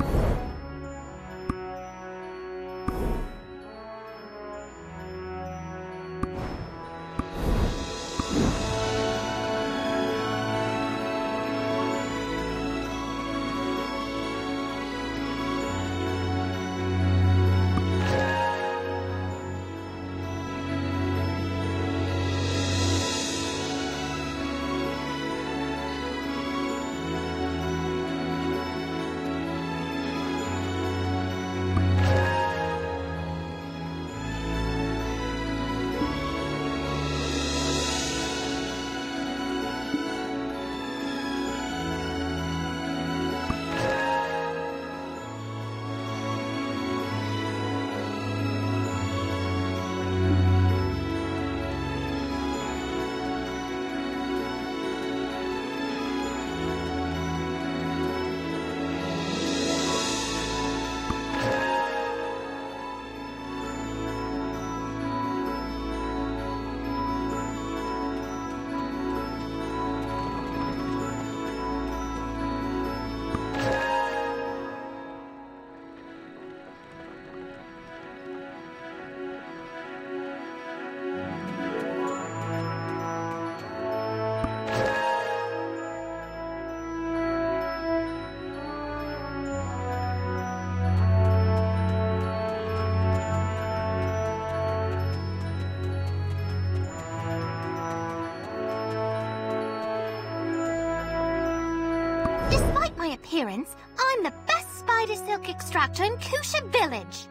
you Despite my appearance, I'm the best spider silk extractor in Kusha Village.